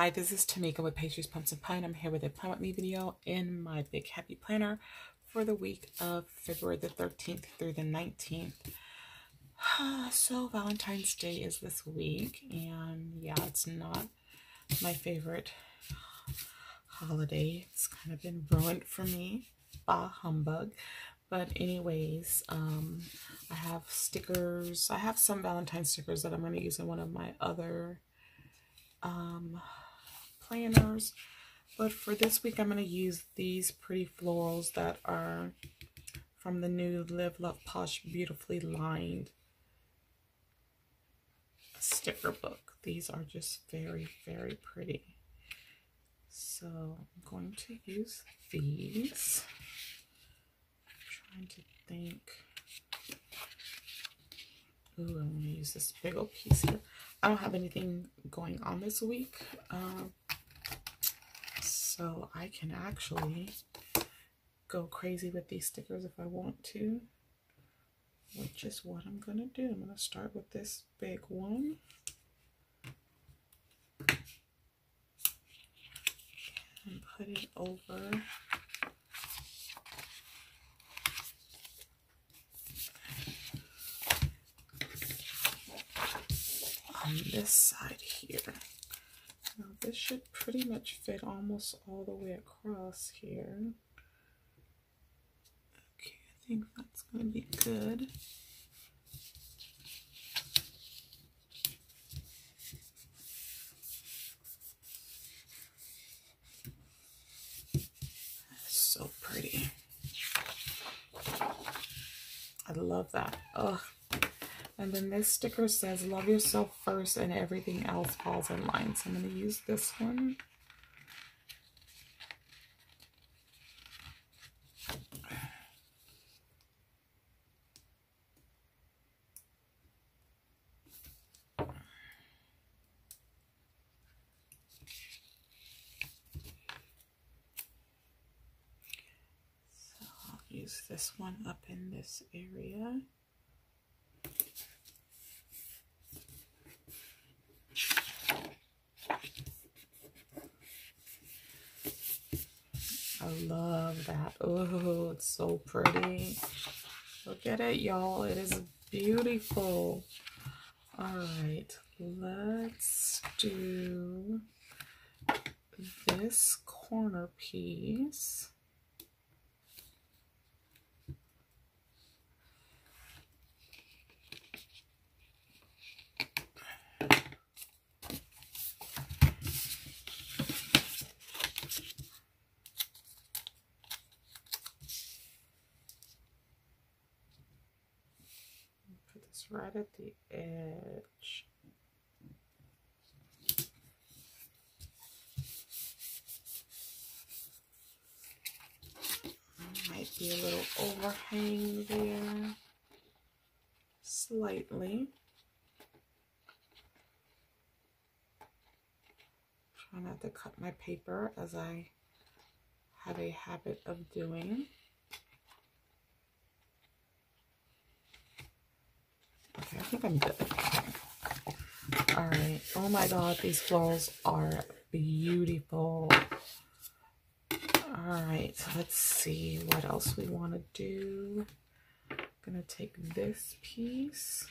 Hi, this is Tamika with Pastries, Pumps, and Pi. and I'm here with a Plan With Me video in my Big Happy Planner for the week of February the 13th through the 19th. So Valentine's Day is this week, and yeah, it's not my favorite holiday. It's kind of been ruined for me. Bah humbug. But anyways, um, I have stickers. I have some Valentine stickers that I'm going to use in one of my other um, planners. But for this week, I'm going to use these pretty florals that are from the new Live Love Posh Beautifully Lined sticker book. These are just very, very pretty. So I'm going to use these. I'm trying to think. Ooh, I'm going to use this big old piece here. I don't have anything going on this week. Um, so I can actually go crazy with these stickers if I want to. Which is what I'm going to do. I'm going to start with this big one. And put it over on this side here. This should pretty much fit almost all the way across here. Okay, I think that's going to be good. so pretty. I love that. Ugh. And then this sticker says, love yourself first and everything else falls in line. So I'm going to use this one. So I'll use this one up in this area. I Oh, it's so pretty. Look at it, y'all. It is beautiful. All right, let's do this corner piece. Right at the edge. Might be a little overhang there, slightly. Try not to cut my paper as I have a habit of doing. I think I'm good. All right. Oh my God, these florals are beautiful. All right, so let's see what else we want to do. I'm gonna take this piece.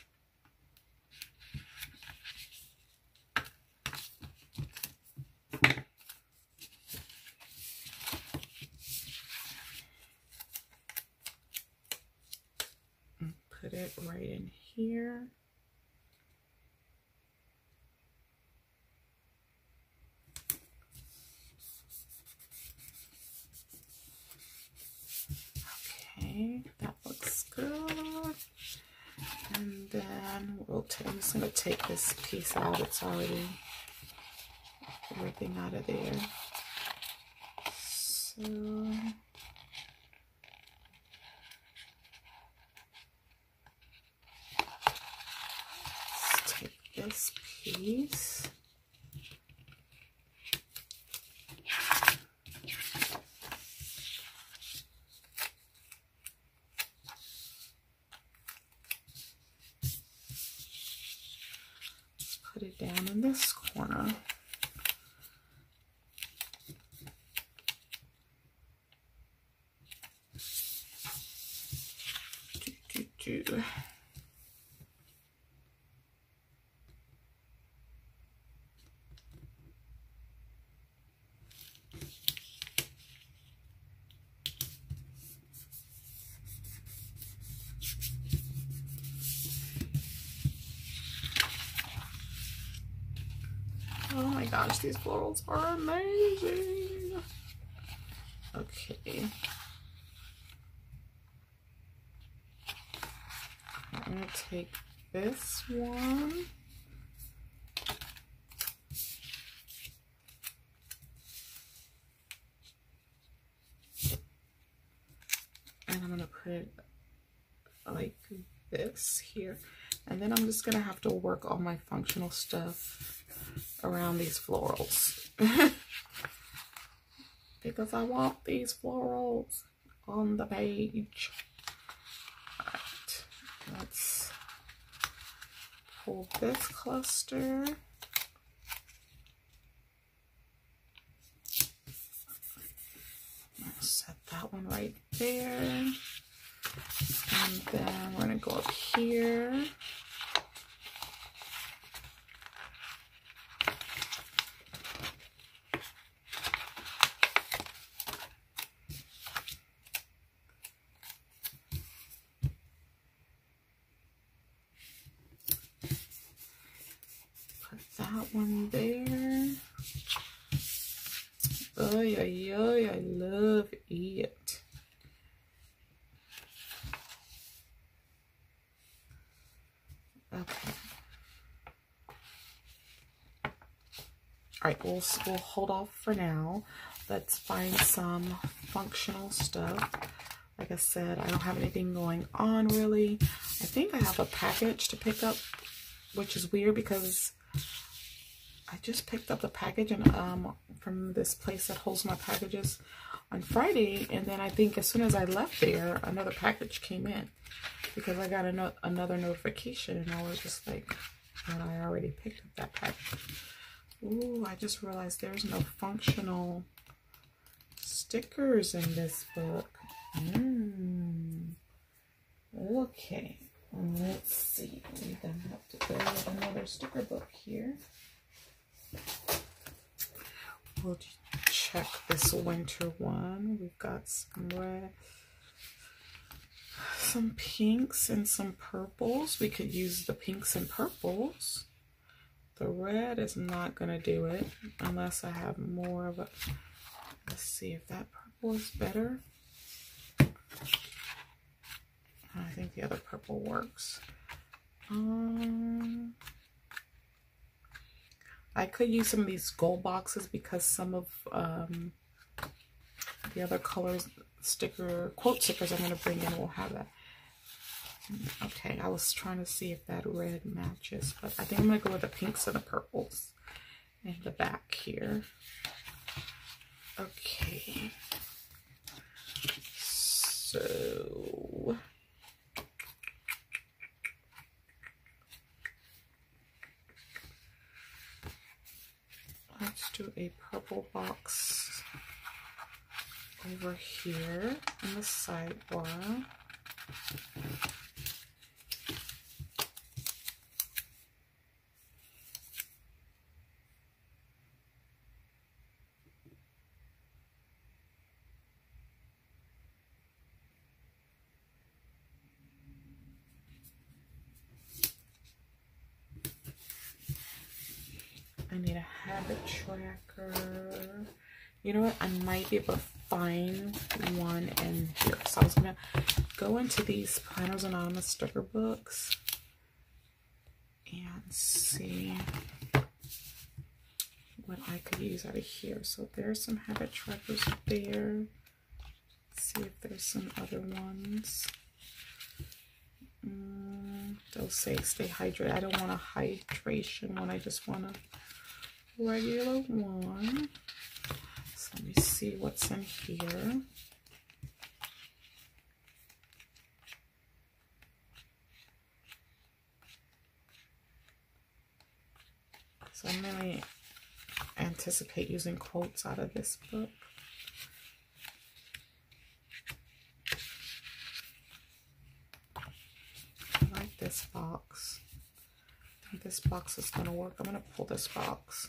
put it right in here. Okay, that looks good. And then we'll I'm just going to take this piece out. It's already everything out of there. So... these. Put it down in this corner. Do, do, do. Gosh, these florals are amazing. Okay. I'm going to take this one. And I'm going to put it like this here. And then I'm just going to have to work all my functional stuff around these florals. because I want these florals on the page. Alright, let's pull this cluster. Set that one right there. And then we're going to go up here. Put that one there. Oh, yeah, yeah, I love it. Okay. All right, we'll, we'll hold off for now. Let's find some functional stuff. Like I said, I don't have anything going on really. I think I have a package to pick up, which is weird because I just picked up the package and um from this place that holds my packages on Friday, and then I think as soon as I left there, another package came in because I got no another notification, and I was just like, "But I already picked up that package." Ooh, I just realized there's no functional stickers in this book. Mm. Okay, let's see. We're gonna have to with another sticker book here. We'll check this winter one. We've got some red, some pinks, and some purples. We could use the pinks and purples. The red is not going to do it unless I have more of a... Let's see if that purple is better. I think the other purple works. Um, I could use some of these gold boxes because some of um, the other colors sticker quote stickers I'm going to bring in will have that. Okay, I was trying to see if that red matches, but I think I'm going to go with the pinks and the purples in the back here. Okay. So... Let's do a purple box over here in the sidebar. I need a habit tracker. You know what? I might be able to find one in here. So I was going to go into these Planners Anonymous sticker books and see what I could use out of here. So there's some habit trackers there. See if there's some other ones. Mm, they'll say stay hydrated. I don't want a hydration one. I just want a regular one. Let me see what's in here. So I'm really anticipate using quotes out of this book. I like this box. I think this box is going to work. I'm going to pull this box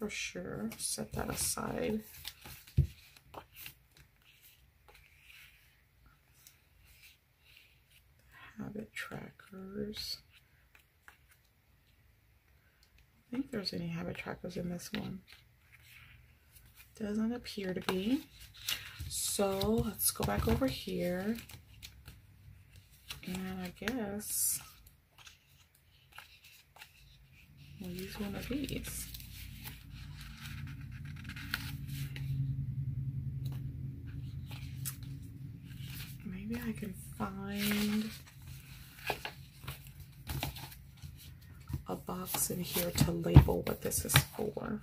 for sure. Set that aside. Habit trackers. I think there's any habit trackers in this one. Doesn't appear to be. So let's go back over here. And I guess we'll use one of these. Maybe I can find a box in here to label what this is for.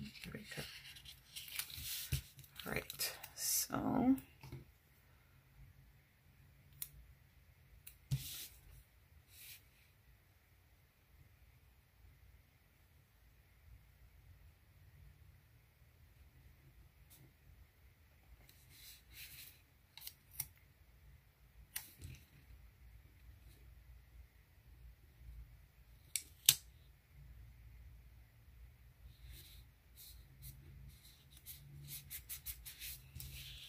There we go. Right, so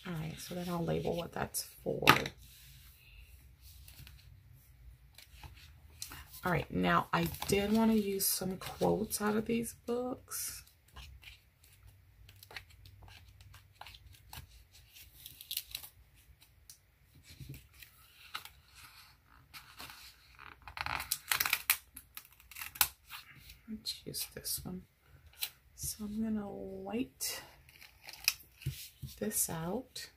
All right, so then I'll label what that's for. All right, now I did want to use some quotes out of these books. Let's use this one. So I'm going to white this out.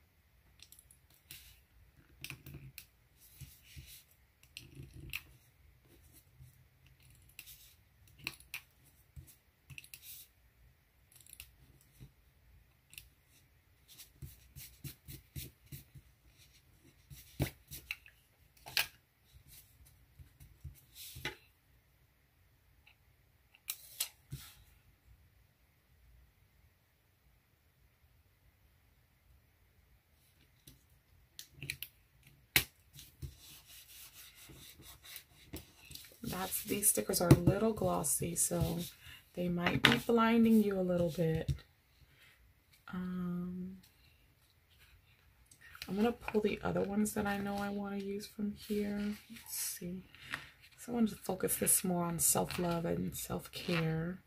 That's these stickers are a little glossy, so they might be blinding you a little bit. Um, I'm gonna pull the other ones that I know I want to use from here. Let's see. So I want to focus this more on self-love and self-care.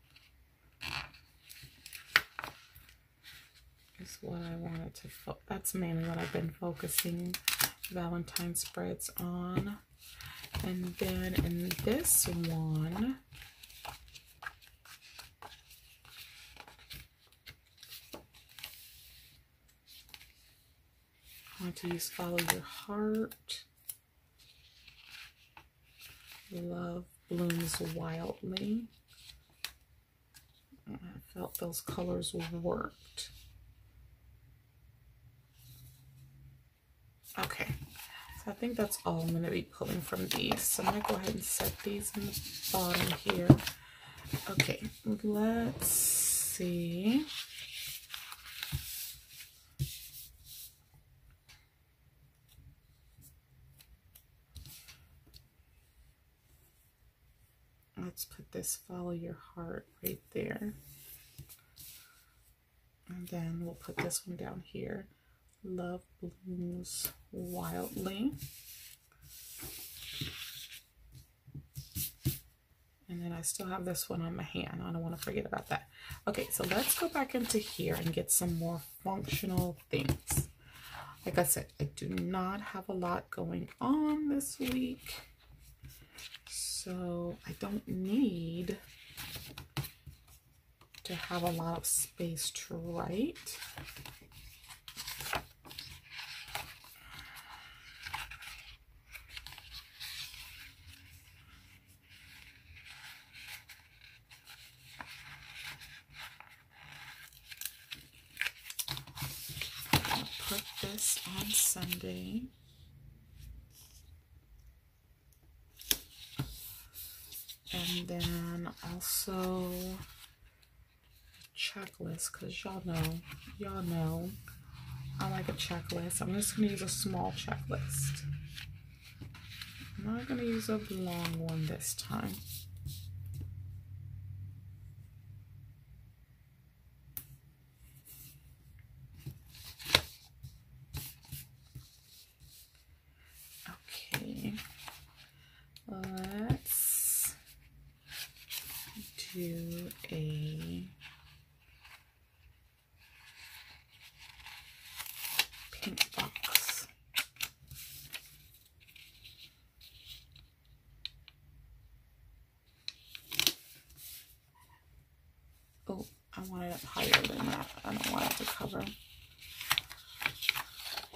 Is what I wanted to. That's mainly what I've been focusing Valentine spreads on. And then in this one, I want to use Follow Your Heart. Love blooms wildly. I felt those colors worked. Okay. So I think that's all I'm going to be pulling from these. So I'm going to go ahead and set these in the bottom here. Okay, let's see. Let's put this follow your heart right there. And then we'll put this one down here. Love blooms wildly. And then I still have this one on my hand. I don't want to forget about that. Okay, so let's go back into here and get some more functional things. Like I said, I do not have a lot going on this week. So I don't need to have a lot of space to write. put this on Sunday. And then also checklist because y'all know, y'all know I like a checklist. I'm just going to use a small checklist. I'm not going to use a long one this time. Okay, let's do a pink box. Oh, I want it up higher than that. I don't want it to cover.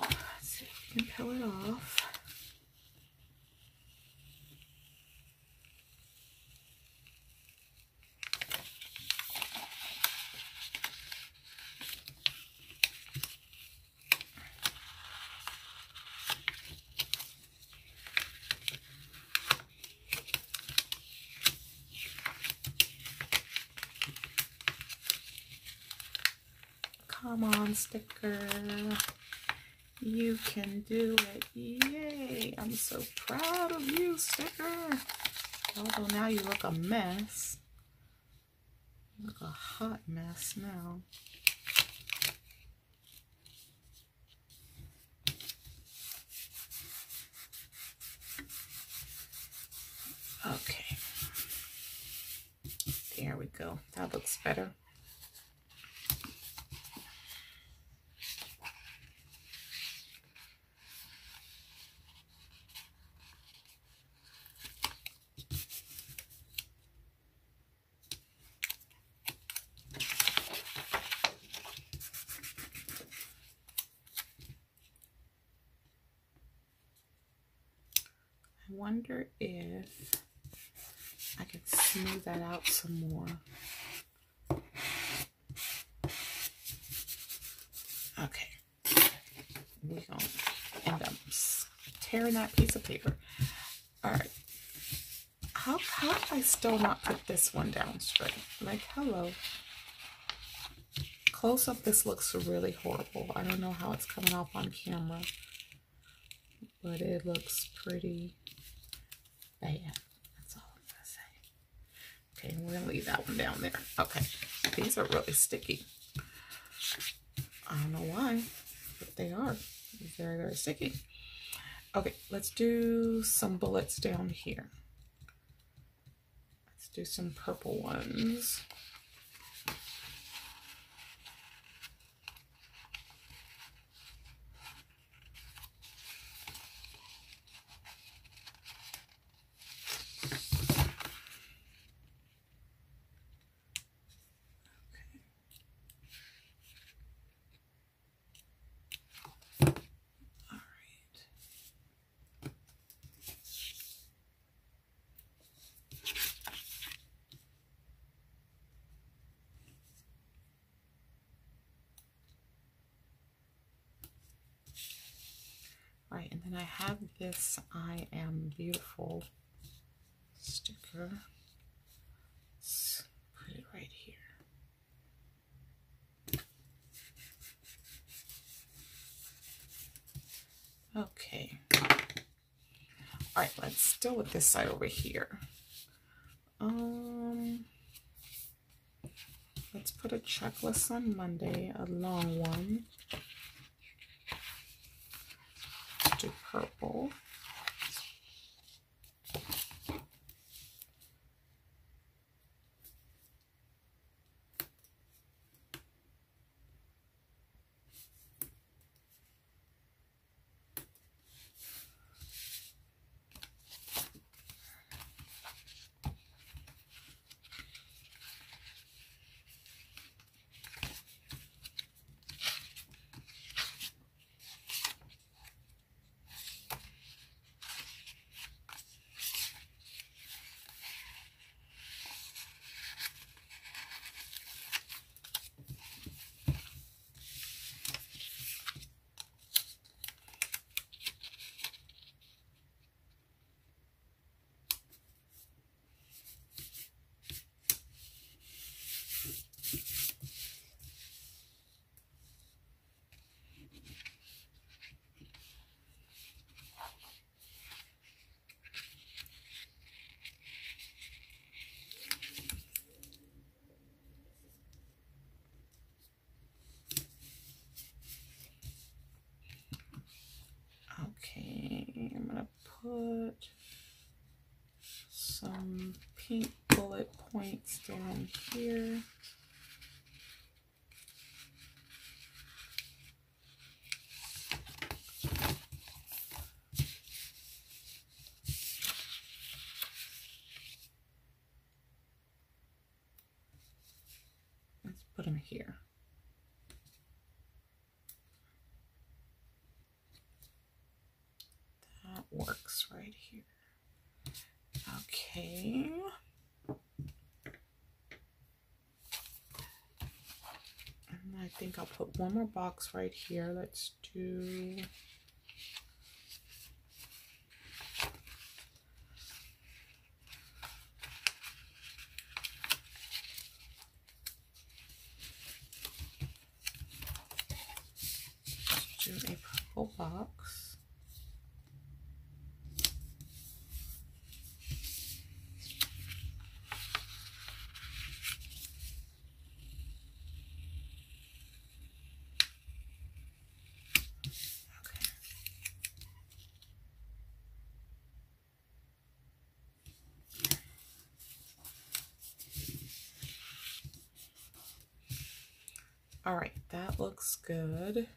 Let's see if we can peel it off. Come on, sticker. You can do it. Yay. I'm so proud of you, sticker. Although now you look a mess. You look a hot mess now. Okay. There we go. That looks better. I wonder if I could smooth that out some more. Okay. We're going to end up tearing that piece of paper. All right. How, how did I still not put this one down straight? Like, hello. Close up, this looks really horrible. I don't know how it's coming off on camera, but it looks pretty bad. That's all I'm gonna say. Okay, we're gonna leave that one down there. Okay, these are really sticky. I don't know why, but they are very, very sticky. Okay, let's do some bullets down here. Let's do some purple ones. Right, and then I have this I am beautiful sticker. Let's put it right here. Okay. All right, let's still with this side over here. Um, let's put a checklist on Monday, a long one. Do purple. Here. That works right here. Okay. And I think I'll put one more box right here. Let's do do a purple box. Okay. All right, that looks good.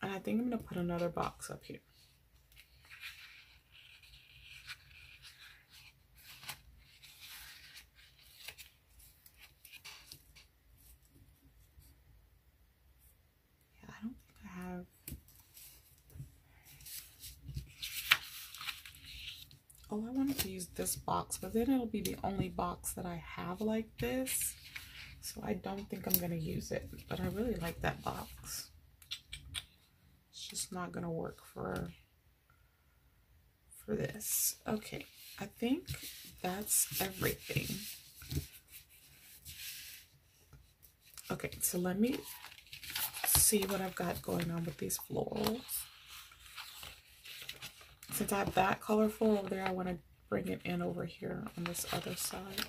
And I think I'm going to put another box up here. Yeah, I don't think I have. Oh, I wanted to use this box, but then it'll be the only box that I have like this. So I don't think I'm to use it, but I really like that box. It's just not to work for for this. Okay, I think that's everything. Okay, so let me see what I've got going on with these florals. Since I have that colorful over there, I want to bring it in over here on this other side.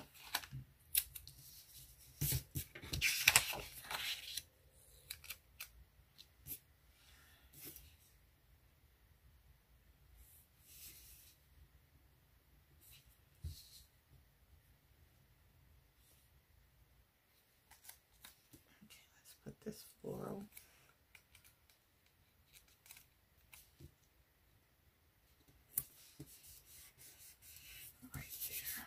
Okay, let's put this floral. Right there.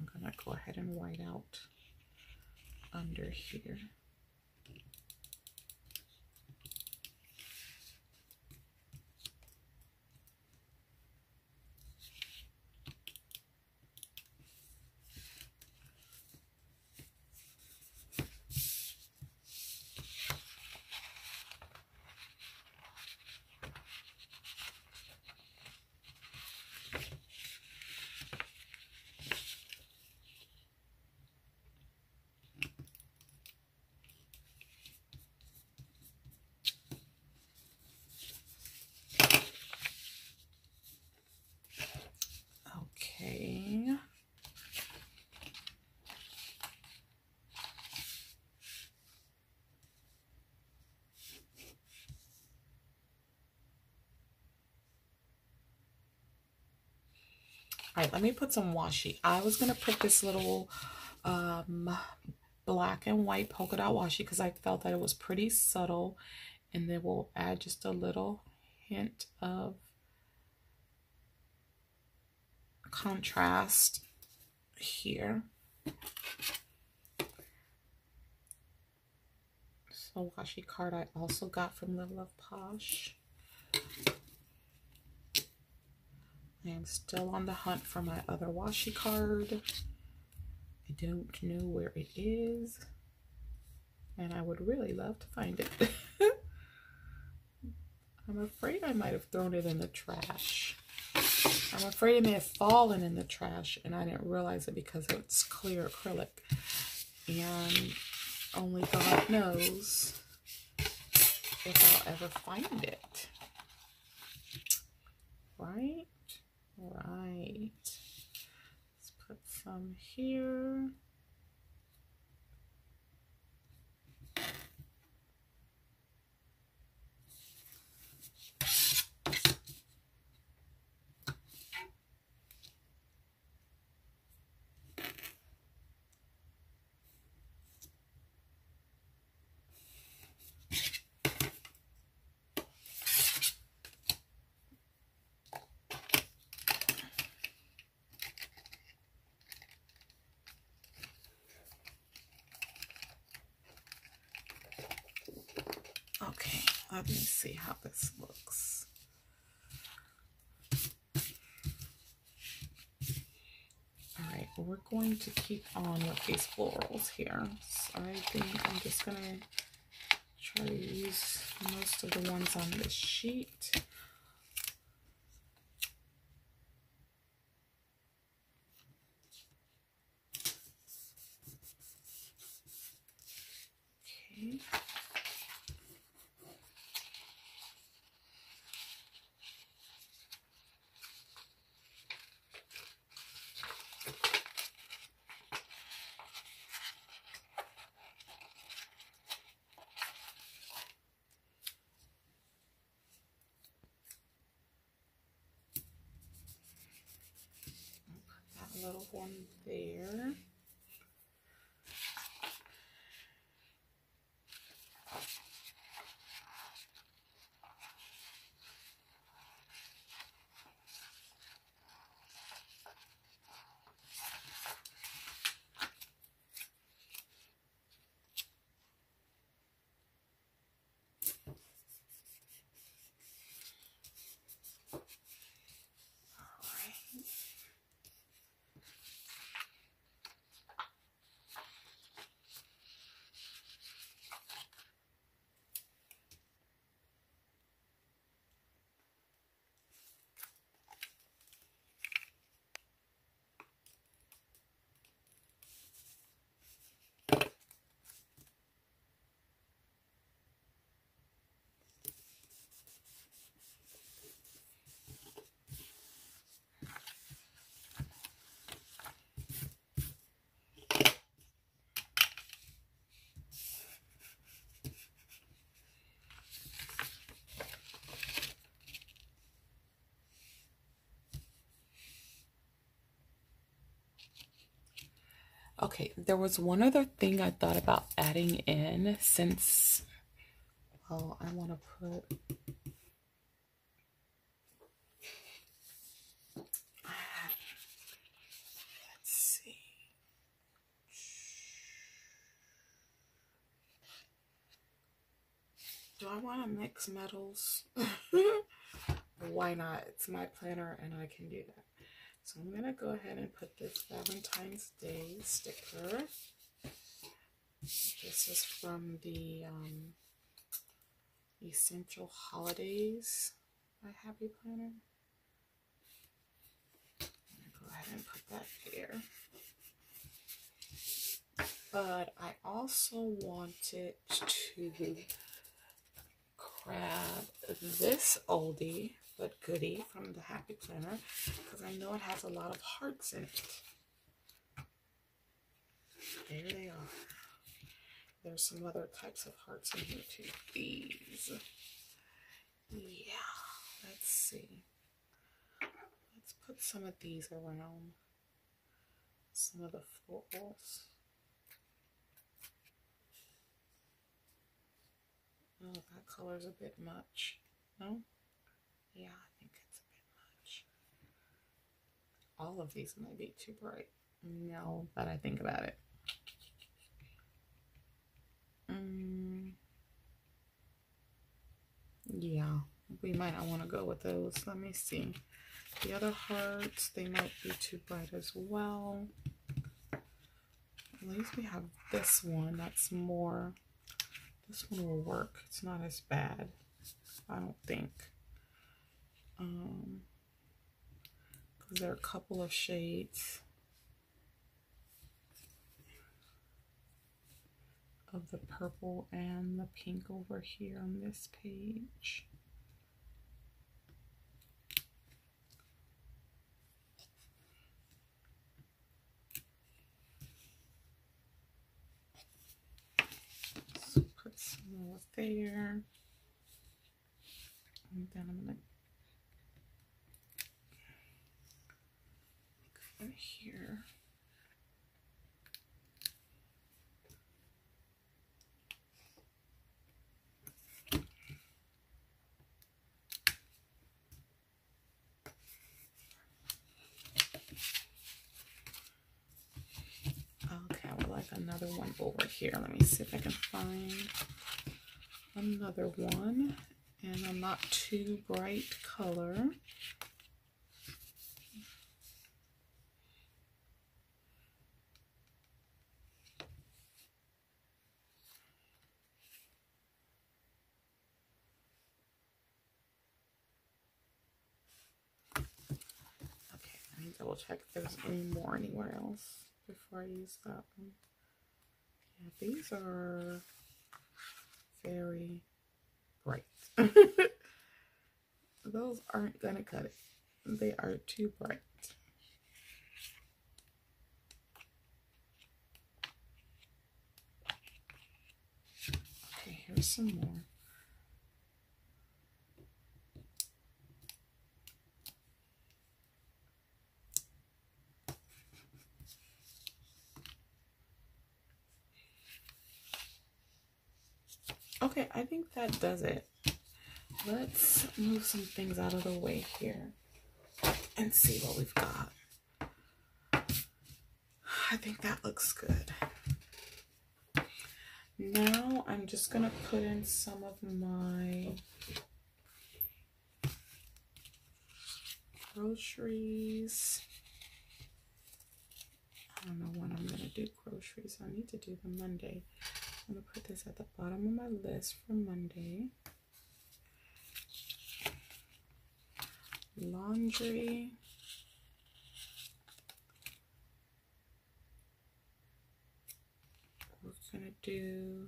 I'm gonna go ahead and white out under here. Okay. All right, let me put some washi. I was going to put this little um, black and white polka dot washi because I felt that it was pretty subtle. And then we'll add just a little hint of contrast here. So washi card I also got from Live Love Posh. I am still on the hunt for my other washi card. I don't know where it is. And I would really love to find it. I'm afraid I might have thrown it in the trash. I'm afraid it may have fallen in the trash and I didn't realize it because it's clear acrylic. And only God knows if I'll ever find it. Right? Right. Let's put some here. Okay, let me see how this looks. All right, we're going to keep on with these florals here. So I think I'm just gonna try to use most of the ones on this sheet. Okay. Okay, there was one other thing I thought about adding in since, well, I want to put, let's see. Do I want to mix metals? Why not? It's my planner and I can do that. So I'm going to go ahead and put this Valentine's Day sticker. This is from the um, Essential Holidays by Happy Planner. Go ahead and put that there. But I also wanted to grab this oldie but Goody from the Happy Planner because I know it has a lot of hearts in it. There they are. There's some other types of hearts in here too. These. Yeah, let's see. Let's put some of these around some of the florals. Oh, that color's a bit much. No? Yeah, I think it's a bit much. All of these might be too bright. No, but I think about it. Mm, yeah, we might not want to go with those. Let me see. The other hearts, they might be too bright as well. At least we have this one that's more, this one will work. It's not as bad, I don't think. Um, because there are a couple of shades of the purple and the pink over here on this page. So put some more there. And then I'm going to here. Okay, I would like another one over here. Let me see if I can find another one and a not too bright color. Okay, let me double check if there's any more anywhere else before I use that one. Yeah, these are very bright. Those aren't gonna cut it. They are too bright. Okay, here's some more. Okay, I think that does it. Let's move some things out of the way here and see what we've got. I think that looks good. Now I'm just gonna put in some of my groceries. I don't know when I'm gonna do groceries. I need to do them Monday. I'm gonna put this at the bottom of my list for Monday. Laundry. We're gonna do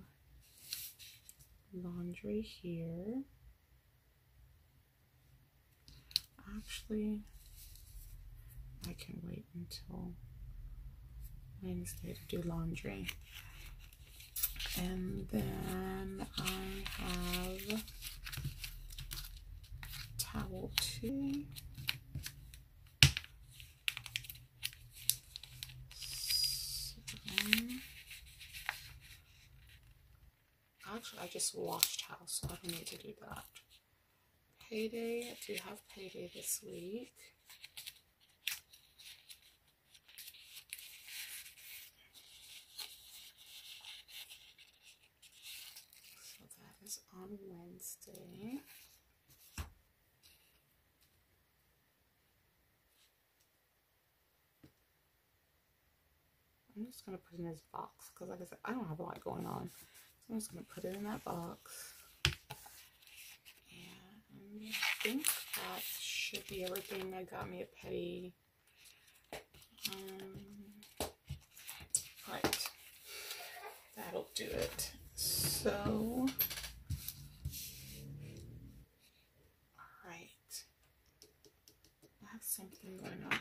laundry here. Actually, I can wait until Wednesday to do laundry. And then I have towel two. Actually, I just washed house, so I don't need to do that. Payday, I do have payday this week. So that is on Wednesday. I'm just gonna put it in this box because, like I said, I don't have a lot going on. So I'm just gonna put it in that box. And I think that should be everything. I got me a petty. Um, right, that'll do it. So, something going on.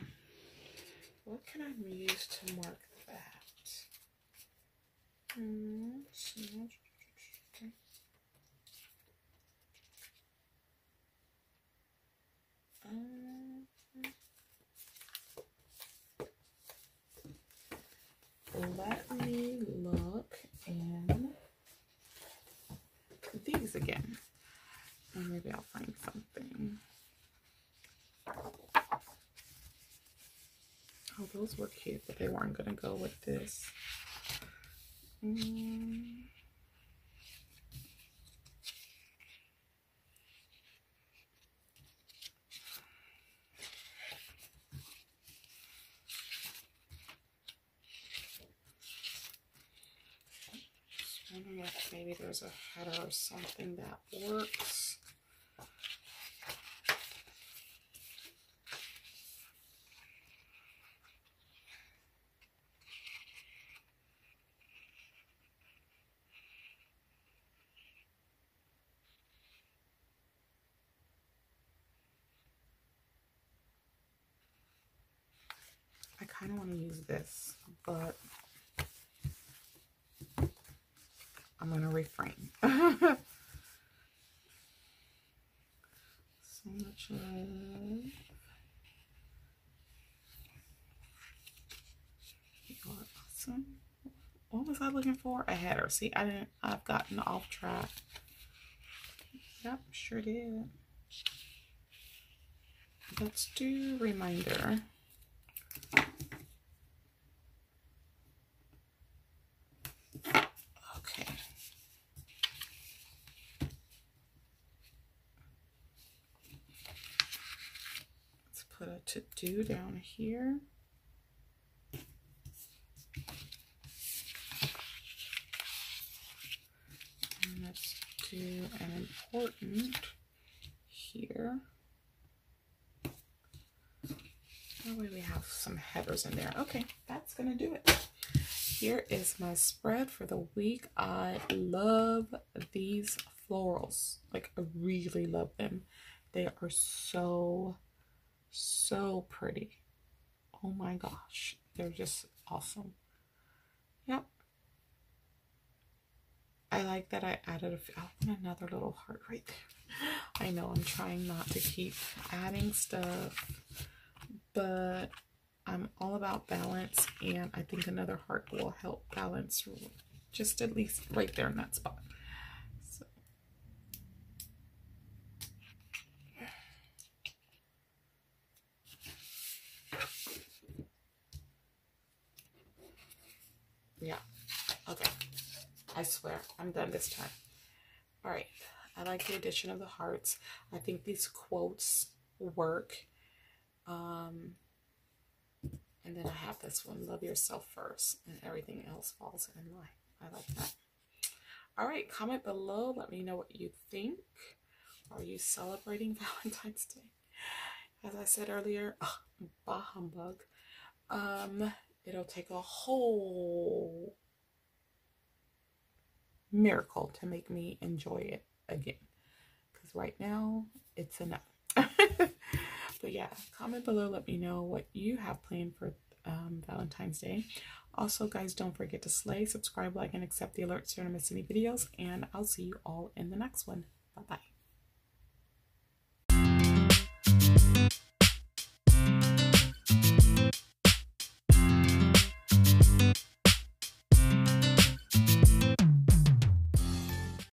What can I use to mark that? Hmm, so- Um, let me look in these again. And maybe I'll find something. Oh, those were cute, but they weren't going to go with this. Mm. Maybe there's a header or something that works. I kind of want to use this, but I'm going to refrain. Jackson. What was I looking for? A header. See, I didn't, I've gotten off track. Yep, sure did. Let's do reminder. Okay. Let's put a to do down here. And let's do an important here. That way we have in there. Okay, that's gonna do it. Here is my spread for the week. I love these florals. Like I really love them. They are so, so pretty. Oh my gosh. They're just awesome. Yep. I like that I added a few, oh, another little heart right there. I know I'm trying not to keep adding stuff, but I'm all about balance and I think another heart will help balance just at least right there in that spot. So. Yeah, okay. I swear, I'm done this time. All right, I like the addition of the hearts. I think these quotes work. Um, and then I have this one, love yourself first, and everything else falls in line. I like that. All right, comment below. Let me know what you think. Are you celebrating Valentine's Day? As I said earlier, bah humbug. Um, it'll take a whole miracle to make me enjoy it again. Because right now, it's enough. But yeah, comment below. Let me know what you have planned for um, Valentine's Day. Also, guys, don't forget to slay, subscribe, like, and accept the alerts so you don't miss any videos. And I'll see you all in the next one. Bye-bye.